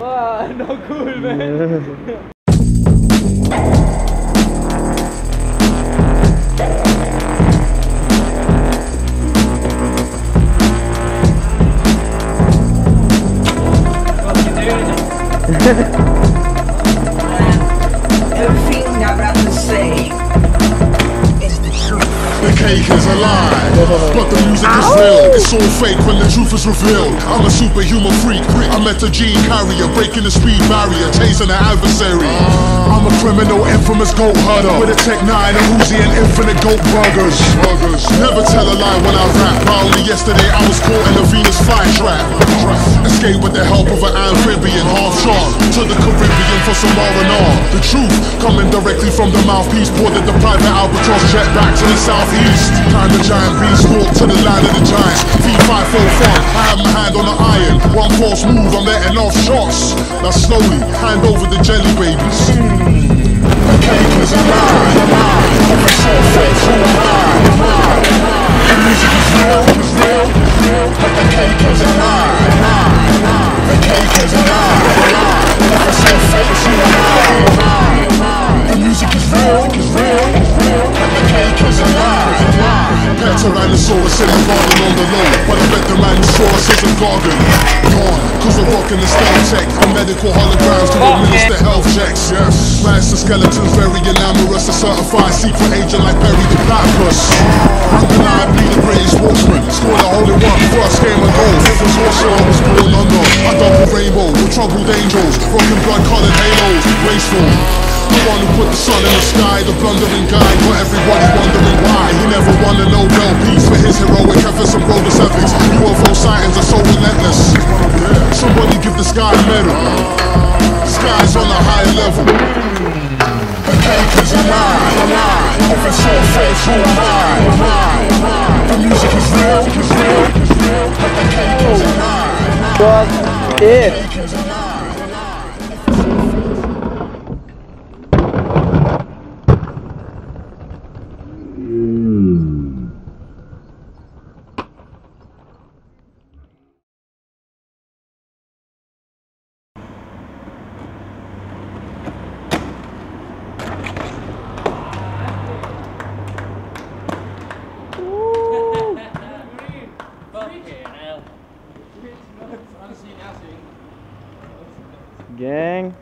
Wah, no cool man. Everything cake is a lie, but the music is real. It's all fake when the truth is revealed. I'm a superhuman freak. I met a gene carrier, breaking the speed barrier, chasing an adversary. I'm a criminal, infamous goat herder with a Tech 9, a Uzi, and infinite goat burgers. burgers. Never tell a lie when I rap. Only yesterday I was caught in a Venus flytrap. With the help of an amphibian, half shark, to the Caribbean for some R&R. The truth coming directly from the mouthpiece, boarded the private albatross jet back to the southeast. Time the giant beast walk to the land of the giants. V5 full fun, I have my hand on the iron. One false move, I'm letting off shots. Now slowly hand over the jelly babies. Tyrannosaurus the garden on the low But I bet the Tyrannosaurus is a garden? Gone, cause we're rocking the stealth tech. And medical holograms to administer health checks. Yes, master skeletons very enamorous A certified secret agent like Perry the Platypus Undeniably the greatest sportsman Scored a hole in one, first game of It was also I was born under A double rainbow with troubled angels. Rocking blood-colored halos, graceful the one who put the sun in the sky, the blundering guy Got everybody wondering why. He never won a Nobel Peace for his heroic efforts and bogus ethics UFO sightings are so relentless. Somebody give the sky a medal. Sky's on a higher level. The cake is a lie, a lie If it's so fake, so am I. The music is real, is real, But the cake is a lie, a Gang.